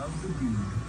love the beat.